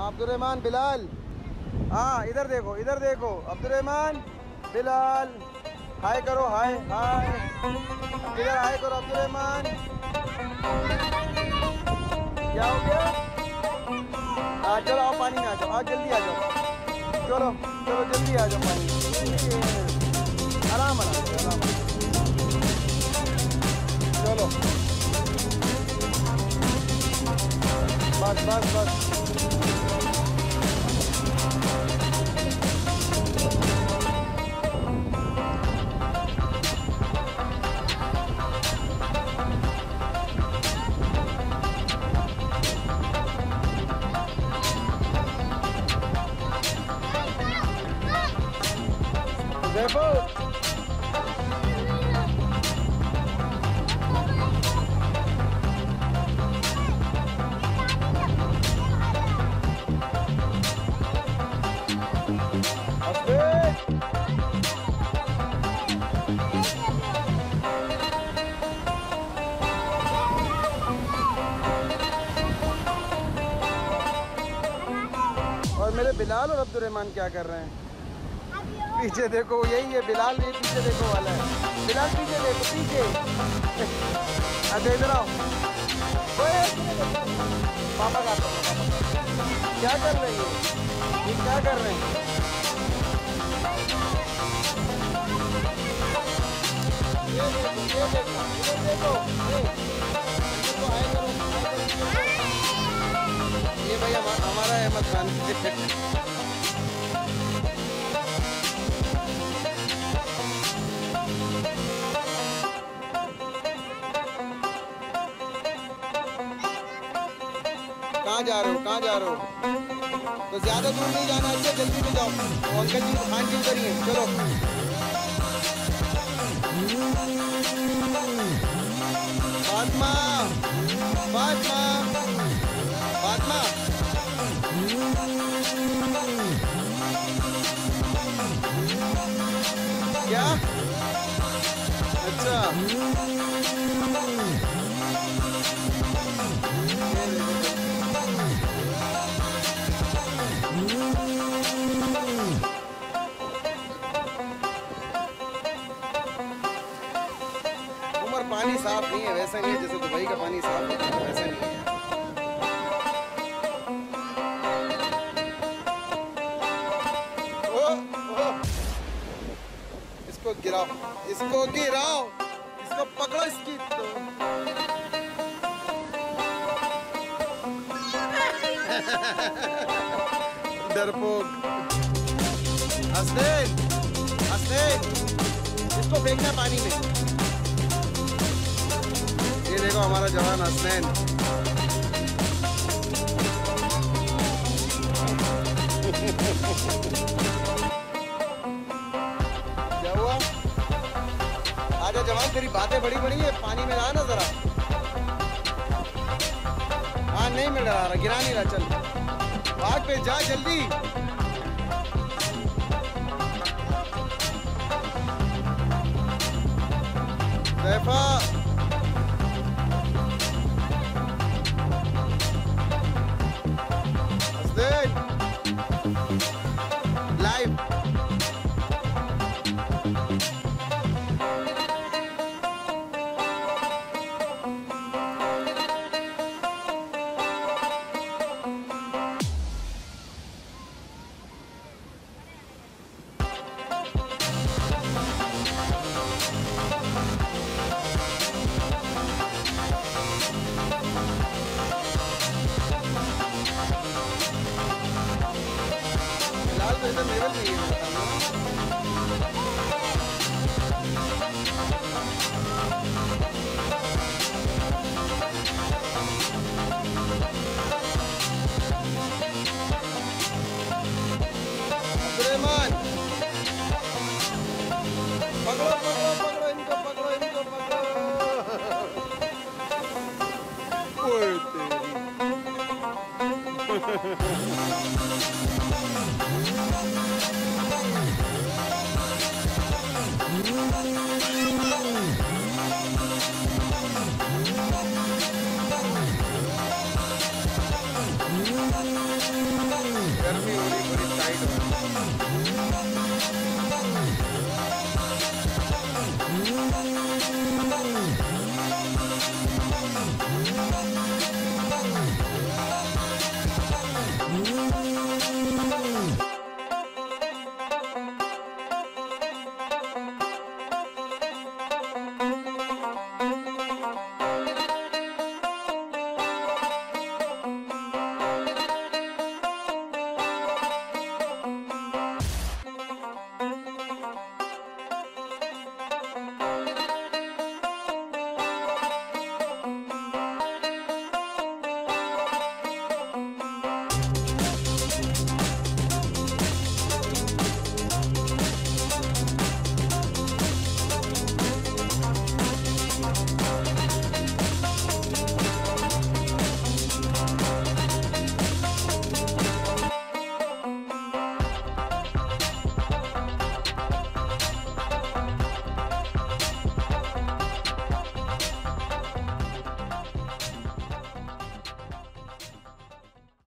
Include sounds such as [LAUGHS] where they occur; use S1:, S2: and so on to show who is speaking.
S1: अब्दुलरहमान बिलाल। हाँ इधर देखो इधर देखो। अब्दुलरहमान बिलाल। हाय करो, हाय हाय। इधर हाय करो, अब्दुलरहमान। क्या हो गया? हाँ चलो, आओ पानी में आ जाओ। आओ, जल्दी आ जाओ। चलो चलो, जल्दी आ जाओ पानी आराम आराम। चलो। बस बस बस। अबे और मेरे बिलाल और अब्दुलरहमान क्या कर रहे हैं? पीछे देखो, यही है, बिलाल ये पीछे देखो वाला है। बिलाल पीछे देखो, पीछे। [LAUGHS] अच्छा इधर आओ। पापा का क्या कर रहे हैं? ये क्या कर रहे हैं? ये। ये भाई, हमारा अहमद खान कहाँ जा रहे हो? कहाँ जा रहे हो? तो ज़्यादा दूर नहीं जाना अच्छा जल्दी में जाओ। अंकल जी खान जी ही है? चलो। क्या? अच्छा। नहीं है, वैसा नहीं है जैसे दुबई का पानी साफ़ है, वैसा नहीं है। इसको गिराओ इसको गिराओ, इसको पकड़ो इसकी। डरपोक। हसनैन हसनैन इसको फेंकना पानी में। देखो हमारा जवान हसनैन। क्या हुआ? आजा जवान, तेरी बातें बड़ी बड़ी है, पानी में रहा ना जरा। हाँ नहीं मिल रहा गिरा नहीं रहा, चल। भाग पे, जा जल्दी। फ़िलहाल तो इधर लेवल नहीं है बताना। अब्दुलरहमान पकड़ो पकड़ो पकड़ो इनको पकड़ो इनको पकड़ो ओए तेरी